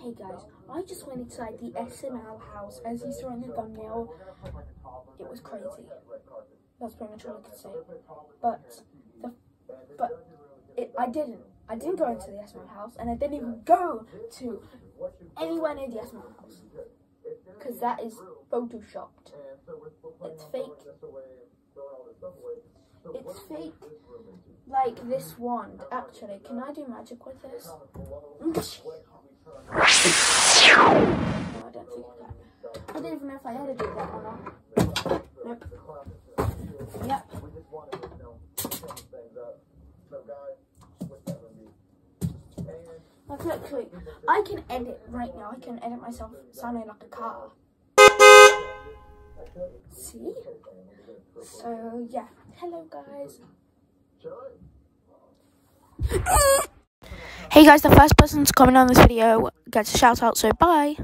Hey guys, I just went inside the SML house as you saw in the thumbnail. It was crazy. That's pretty much all I can say. But the but it, I didn't. I didn't go into the SML house, and I didn't even go to anywhere near the SML house because that is photoshopped. It's fake. It's fake. Like this wand. Actually, can I do magic with this? I I don't even know if I edited that or not. Yep. I can edit right now. I can edit myself sounding like a car. See? So yeah. Hello guys. Hey guys, the first person to comment on this video gets a shout out, so bye.